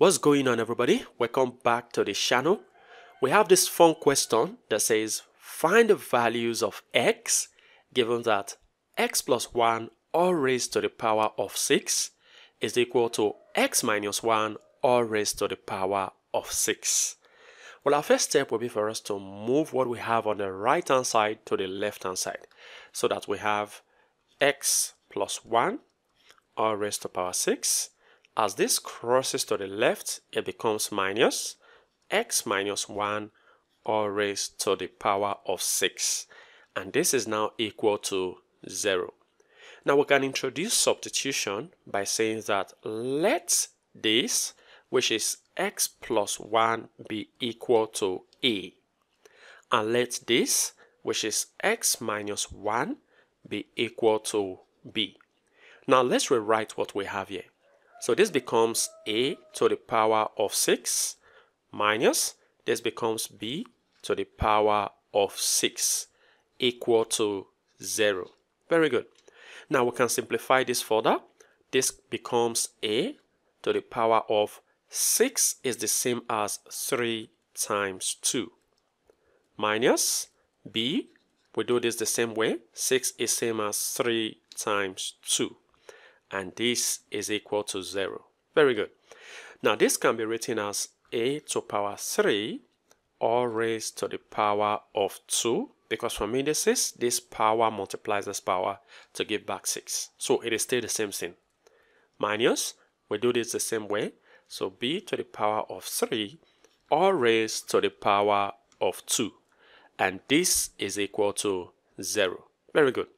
What's going on everybody? Welcome back to the channel. We have this fun question that says find the values of x given that x plus 1 all raised to the power of 6 is equal to x minus 1 all raised to the power of 6. Well, our first step will be for us to move what we have on the right hand side to the left hand side so that we have x plus 1 all raised to the power 6 as this crosses to the left, it becomes minus x minus 1 all raised to the power of 6. And this is now equal to 0. Now we can introduce substitution by saying that let this, which is x plus 1, be equal to a. And let this, which is x minus 1, be equal to b. Now let's rewrite what we have here. So this becomes a to the power of 6 minus this becomes b to the power of 6 equal to 0. Very good. Now we can simplify this further. This becomes a to the power of 6 is the same as 3 times 2 minus b. We do this the same way. 6 is same as 3 times 2 and this is equal to 0. Very good. Now this can be written as a to power 3 or raised to the power of 2 because from indices this is this power multiplies this power to give back 6. So it is still the same thing. Minus, we do this the same way. So b to the power of 3 or raised to the power of 2 and this is equal to 0. Very good.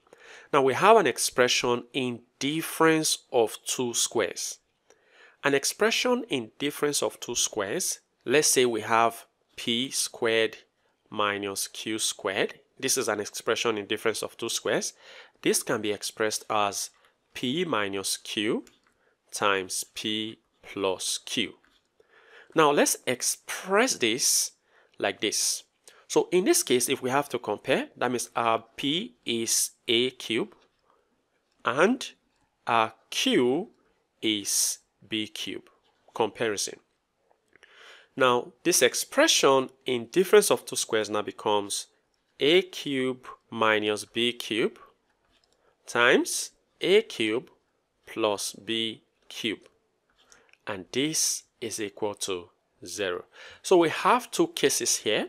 Now we have an expression in difference of two squares. An expression in difference of two squares, let's say we have p squared minus q squared. This is an expression in difference of two squares. This can be expressed as p minus q times p plus q. Now let's express this like this. So in this case, if we have to compare, that means our p is a cube and our q is b cube. Comparison. Now, this expression in difference of two squares now becomes a cube minus b cube times a cube plus b cube. And this is equal to 0. So we have two cases here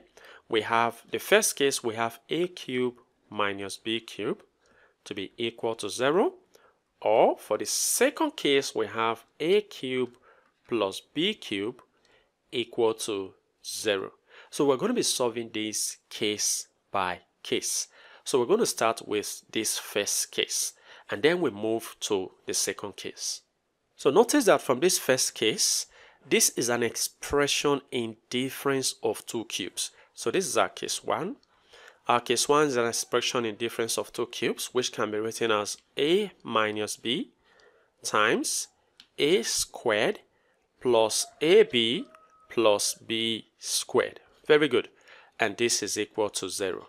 we have the first case we have a cube minus b cube to be equal to 0 or for the second case we have a cube plus b cube equal to 0 so we're going to be solving this case by case. So we're going to start with this first case and then we move to the second case. So notice that from this first case this is an expression in difference of two cubes. So this is our case 1. Our case 1 is an expression in difference of two cubes, which can be written as a minus b times a squared plus ab plus b squared. Very good. And this is equal to 0.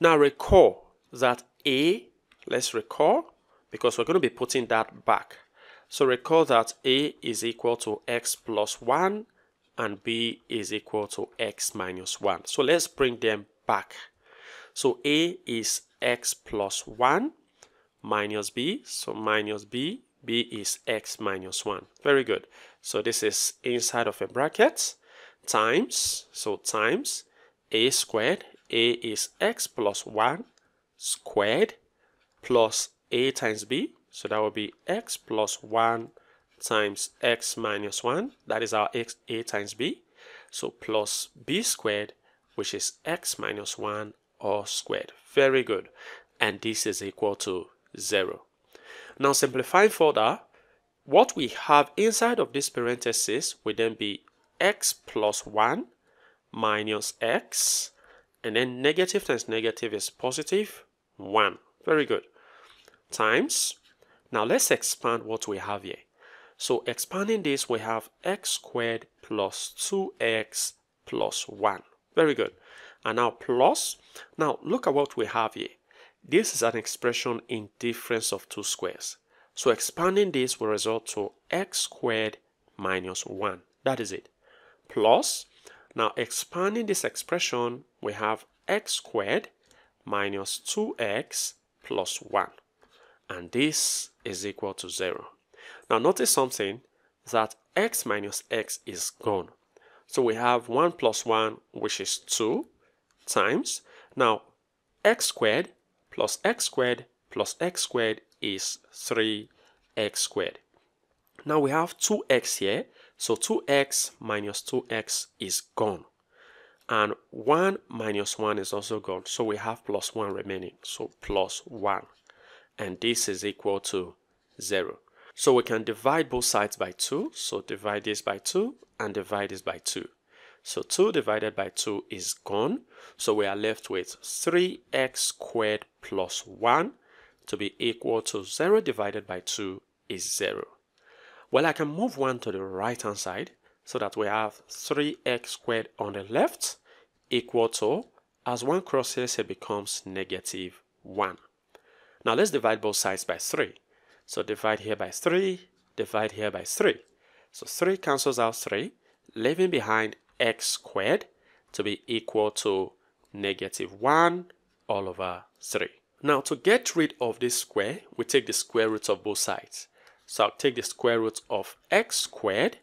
Now recall that a, let's recall, because we're going to be putting that back. So recall that a is equal to x plus 1 and b is equal to x minus 1. So let's bring them back. So a is x plus 1 minus b. So minus b, b is x minus 1. Very good. So this is inside of a bracket times, so times a squared. a is x plus 1 squared plus a times b. So that will be x plus 1 times x minus 1, that is our x a times b. So plus b squared, which is x minus 1 all squared. Very good. And this is equal to 0. Now simplifying further, what we have inside of this parenthesis will then be x plus 1 minus x, and then negative times negative is positive 1. Very good. Times. Now let's expand what we have here. So expanding this, we have x squared plus 2x plus 1. Very good. And now plus. Now look at what we have here. This is an expression in difference of two squares. So expanding this will result to x squared minus 1. That is it. Plus, now expanding this expression, we have x squared minus 2x plus 1. And this is equal to 0. Now notice something, that x minus x is gone. So we have 1 plus 1, which is 2, times. Now, x squared plus x squared plus x squared is 3x squared. Now we have 2x here, so 2x minus 2x is gone. And 1 minus 1 is also gone, so we have plus 1 remaining, so plus 1. And this is equal to 0. So we can divide both sides by 2. So divide this by 2 and divide this by 2. So 2 divided by 2 is gone. So we are left with 3x squared plus 1 to be equal to 0 divided by 2 is 0. Well, I can move 1 to the right hand side so that we have 3x squared on the left equal to, as 1 crosses it becomes negative 1. Now let's divide both sides by 3. So divide here by 3, divide here by 3. So 3 cancels out 3, leaving behind x squared to be equal to negative 1 all over 3. Now to get rid of this square, we take the square root of both sides. So I'll take the square root of x squared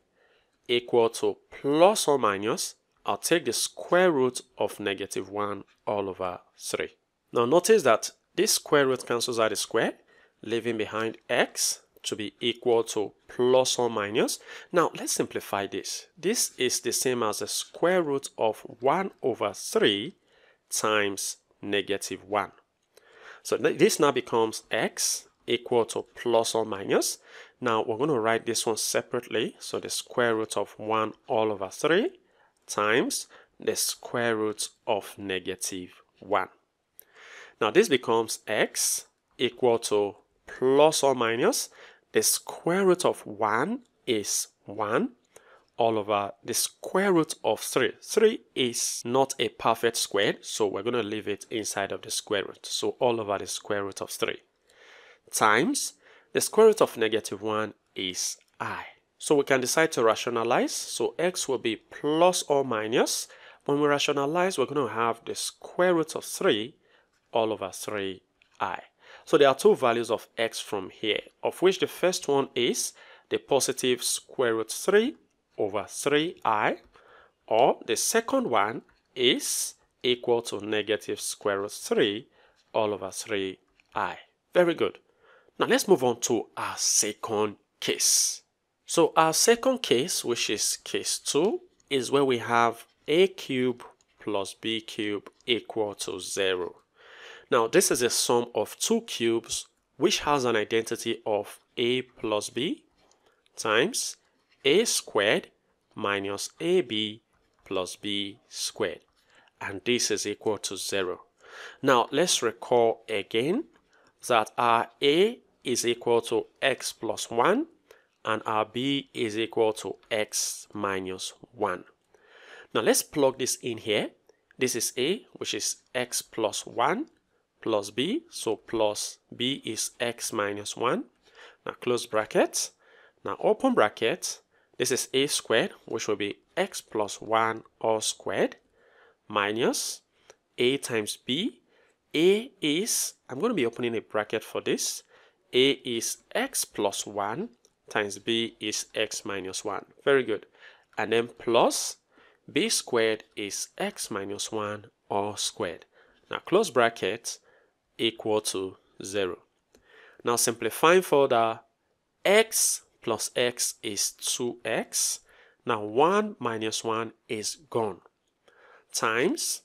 equal to plus or minus, I'll take the square root of negative 1 all over 3. Now notice that this square root cancels out the square, leaving behind x to be equal to plus or minus. Now let's simplify this. This is the same as the square root of 1 over 3 times negative 1. So this now becomes x equal to plus or minus. Now we're going to write this one separately. So the square root of 1 all over 3 times the square root of negative 1. Now this becomes x equal to plus or minus the square root of 1 is 1 all over the square root of 3. 3 is not a perfect square, so we're going to leave it inside of the square root. So all over the square root of 3 times the square root of negative 1 is i. So we can decide to rationalize. So x will be plus or minus. When we rationalize, we're going to have the square root of 3 all over 3i. So there are two values of x from here, of which the first one is the positive square root 3 over 3i, or the second one is equal to negative square root 3 all over 3i. Very good. Now let's move on to our second case. So our second case, which is case 2, is where we have a cube plus b cube equal to 0. Now, this is a sum of two cubes which has an identity of a plus b times a squared minus ab plus b squared. And this is equal to 0. Now, let's recall again that our a is equal to x plus 1 and our b is equal to x minus 1. Now, let's plug this in here. This is a, which is x plus 1 plus b. So plus b is x minus 1. Now close bracket. Now open bracket. This is a squared, which will be x plus 1 all squared minus a times b. a is, I'm going to be opening a bracket for this. a is x plus 1 times b is x minus 1. Very good. And then plus b squared is x minus 1 all squared. Now close bracket equal to 0. Now simplifying further, x plus x is 2x. Now 1 minus 1 is gone. Times,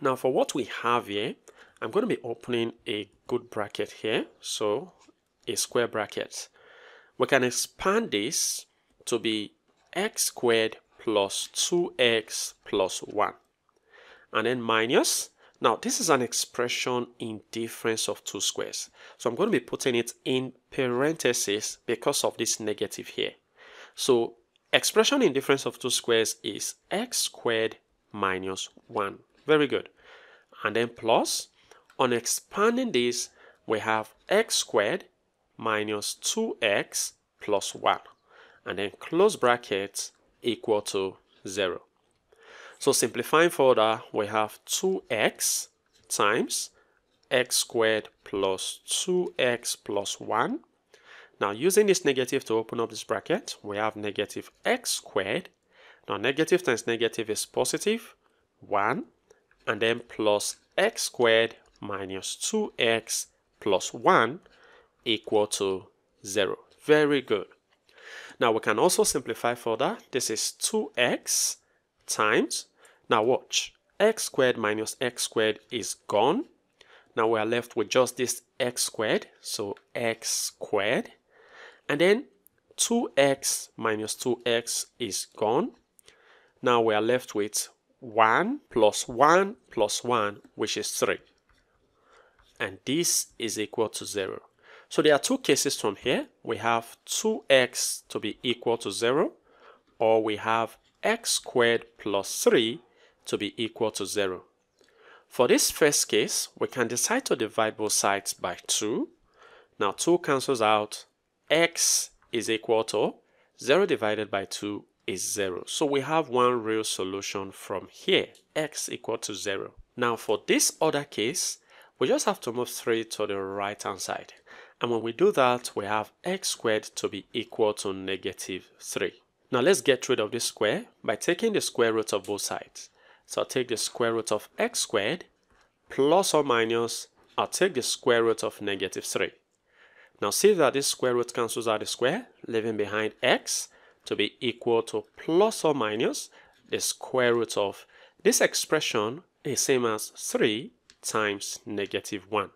now for what we have here, I'm going to be opening a good bracket here. So a square bracket. We can expand this to be x squared plus 2x plus 1. And then minus now, this is an expression in difference of two squares. So I'm going to be putting it in parentheses because of this negative here. So expression in difference of two squares is x squared minus 1. Very good. And then plus, on expanding this, we have x squared minus 2x plus 1. And then close brackets equal to 0. So simplifying further, we have 2x times x squared plus 2x plus 1. Now using this negative to open up this bracket, we have negative x squared. Now negative times negative is positive, 1, and then plus x squared minus 2x plus 1 equal to 0. Very good. Now we can also simplify further. This is 2x times, now watch, x squared minus x squared is gone. Now we are left with just this x squared, so x squared. And then 2x minus 2x is gone. Now we are left with 1 plus 1 plus 1, which is 3. And this is equal to 0. So there are two cases from here. We have 2x to be equal to 0, or we have x squared plus 3 to be equal to 0. For this first case, we can decide to divide both sides by 2. Now 2 cancels out. x is equal to 0 divided by 2 is 0. So we have one real solution from here, x equal to 0. Now for this other case, we just have to move 3 to the right hand side. And when we do that, we have x squared to be equal to negative 3. Now let's get rid of this square by taking the square root of both sides. So I'll take the square root of x squared plus or minus, I'll take the square root of negative 3. Now see that this square root cancels out the square, leaving behind x to be equal to plus or minus the square root of this expression is same as 3 times negative 1.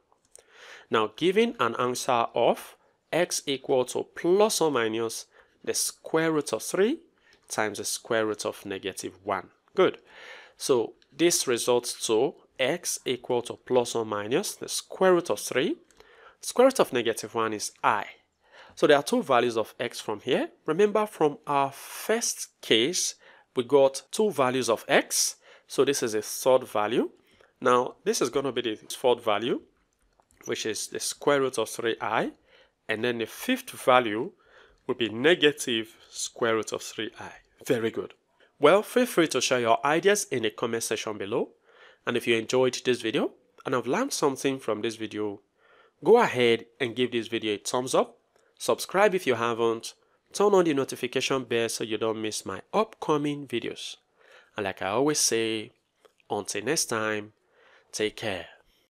Now, given an answer of x equal to plus or minus the square root of 3 times the square root of negative 1. Good. So this results to x equal to plus or minus the square root of 3. Square root of negative 1 is i. So there are two values of x from here. Remember from our first case, we got two values of x. So this is a third value. Now this is going to be the fourth value which is the square root of 3i, and then the fifth value will be negative square root of 3i. Very good. Well, feel free to share your ideas in the comment section below. And if you enjoyed this video and have learned something from this video, go ahead and give this video a thumbs up. Subscribe if you haven't. Turn on the notification bell so you don't miss my upcoming videos. And like I always say, until next time, take care.